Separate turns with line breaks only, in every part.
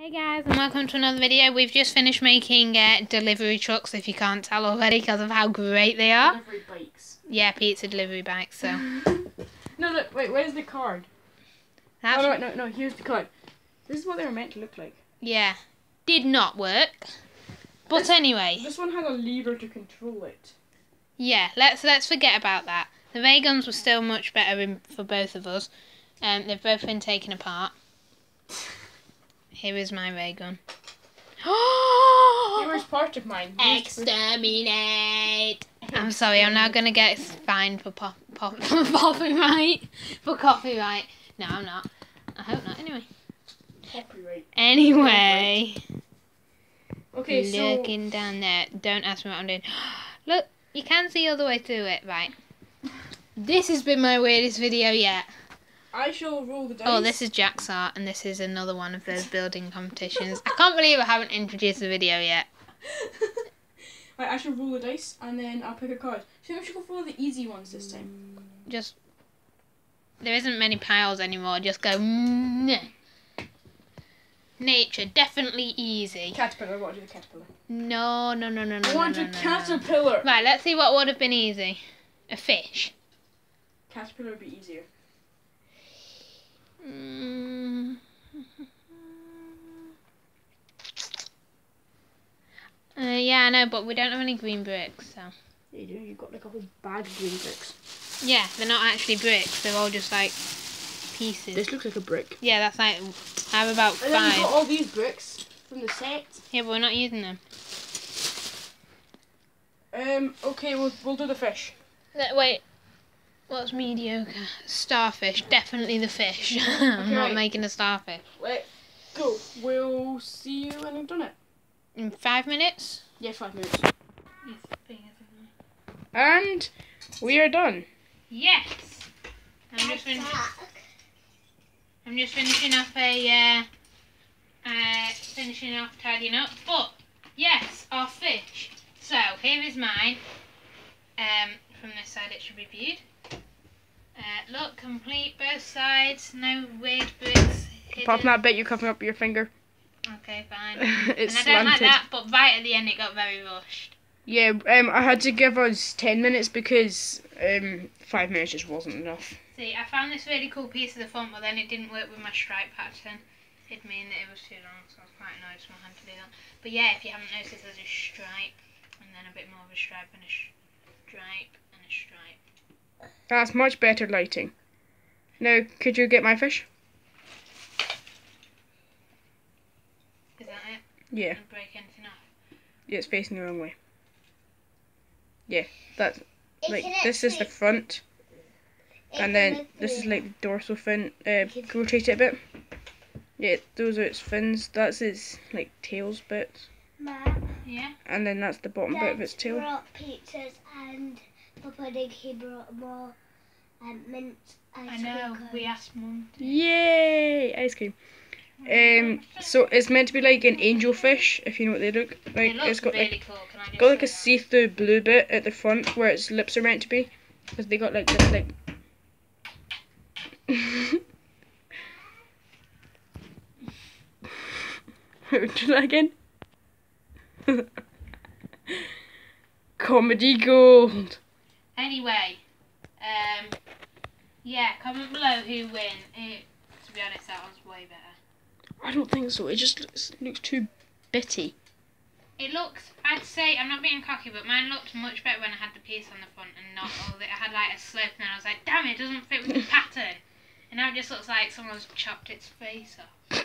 Hey guys and welcome to another video. We've just finished making uh, delivery trucks if you can't tell already because of how great they are.
Delivery bikes.
Yeah, pizza delivery bikes so.
No, look, wait, where's the card?
That's,
Oh, no, no, no, here's the card. This is what they were meant to look like.
Yeah. Did not work. But anyway,
This one had a lever to control it.
yeah, let's let's forget about that. The ray guns were still much better in, for both of us. Um, they've both been taken apart. Here is my ray gun.
Here was part of mine.
Exterminate. I'm sorry, I'm now gonna get fined for pop, pop, for copyright. For copyright. No, I'm not. I hope not. Anyway.
Copyright.
Anyway.
Okay, so
looking down there. Don't ask me what I'm doing. Look, you can see all the way through it. Right. This has been my weirdest video yet.
I shall roll the oh, dice.
Oh, this is Jacksar, and this is another one of those building competitions. I can't believe I haven't introduced the video yet.
right, I shall roll the dice and then I'll pick a card. So I should go for of the easy ones this time.
Just there isn't many piles anymore. Just go. "Meh." Nature definitely easy.
Caterpillar. I want to do the caterpillar.
No, no, no, no, no.
I want
no,
a
no, no.
caterpillar.
Right, let's see what would have been easy. A fish.
Caterpillar would be easier.
Mm. Uh, yeah, I know, but we don't have any green bricks, so.
Yeah, you do. You've got like a whole bag of green bricks.
Yeah, they're not actually bricks. They're all just like pieces.
This looks like a brick.
Yeah, that's like I have about
And then you've got
five.
all these bricks from the set.
Yeah, but we're not using them.
Um. Okay, we'll we'll do the fish.
Wait, what's mediocre? Starfish, definitely the fish. I'm not making a starfish.
Let go. We'll see you when I've done it.
In five minutes.
Yeah, five minutes. And we are done.
Yes. I'm just fin- I'm just finishing off a uh, uh, finishing off tidying up. But yes, our fish. So here is mine. Um, from this side it should be viewed. Uh, look, complete both sides. No weird bricks.
Apart from that bit, you're covering up your finger.
Okay, fine.
it's
and I don't like
slanted.
that, but right at the end it got very rushed.
Yeah, um, I had to give us ten minutes because um, five minutes just wasn't enough.
See, I found this really cool piece of the font, but then it didn't work with my stripe pattern. It'd mean that it was too long, so I was quite annoyed so I had to do that. But yeah, if you haven't noticed, there's a stripe, and then a bit more of a stripe, and a stripe, and a stripe.
That's much better lighting. Now, could you get my fish?
Is that it?
Yeah,
Don't break anything off.
yeah, it's facing the wrong way. Yeah, that's like this is the front, and then this is like the dorsal fin. Uh, rotate it a bit. Yeah, those are its fins. That's its like tails bits,
Matt,
Yeah?
and then that's the bottom bit of its
Dad
tail.
brought pizzas and Papa Nick he brought more um, mint ice cream.
I know,
cream
we asked Mum.
Yay! Ice cream. Um, so it's meant to be like an angelfish, if you know what they look
It
like.
looks
It's got
really
like
cool, can I
got like a see-through blue bit at the front where its lips are meant to be, because they got like this like. Do that again. Comedy gold.
That? Anyway, um, yeah, comment below who win. It, to be honest, that one's way better.
I don't think so. It just looks, looks too bitty.
It looks, I'd say, I'm not being cocky, but mine looked much better when I had the piece on the front and not all the, I had like a slope and then I was like, damn it, doesn't fit with the pattern. And now it just looks like someone's chopped its face off.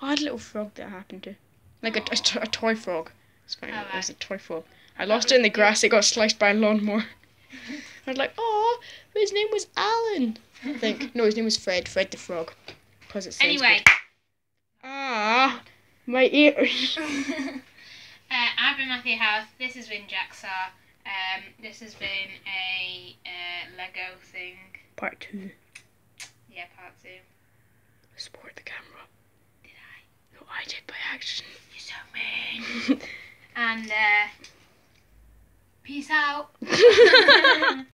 I had a little frog that happened to. Like a, a, a toy frog. It's fine.
Oh,
It was a toy frog. I lost it in the grass. It got sliced by a lawnmower. I was like, oh, his name was Alan. I think. No, his name was Fred. Fred the frog. Because it sounds
Anyway,
good. Ah, my ear.
uh, I've been Matthew Howarth, this has been Jacksar, um, this has been a uh, Lego thing,
Part two.
yeah, part two.
Support the camera.
Did I?
No, I did by accident.
You're so mean. and, uh, peace out.